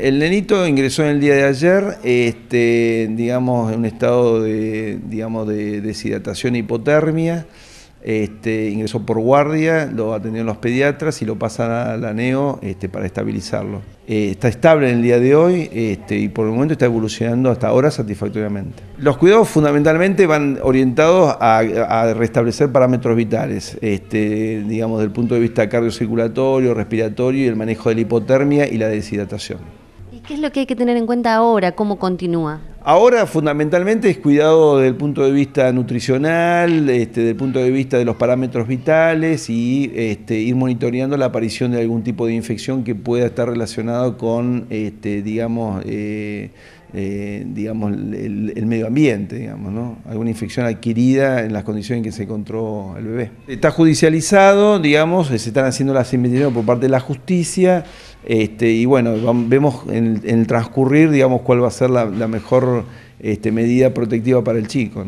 El nenito ingresó en el día de ayer, este, digamos, en un estado de, deshidratación e hipotermia. Este, ingresó por guardia, lo atendieron los pediatras y lo pasan a la NEO este, para estabilizarlo. Eh, está estable en el día de hoy y por el momento está evolucionando hasta ahora satisfactoriamente. Los cuidados fundamentalmente van orientados a, restablecer parámetros vitales, digamos, desde el punto de vista cardiocirculatorio, respiratorio y el manejo de la hipotermia y la deshidratación. ¿Qué es lo que hay que tener en cuenta ahora? ¿Cómo continúa? Ahora fundamentalmente es cuidado desde el punto de vista nutricional, este, desde el punto de vista de los parámetros vitales y este, ir monitoreando la aparición de algún tipo de infección que pueda estar relacionado con, este, digamos, eh, eh, digamos el, medio ambiente, digamos, ¿no? alguna infección adquirida en las condiciones en que se encontró el bebé. Está judicializado, digamos, se están haciendo las investigaciones por parte de la justicia, este, y bueno, vemos en, el transcurrir, digamos, cuál va a ser la, mejor este, medida protectiva para el chico.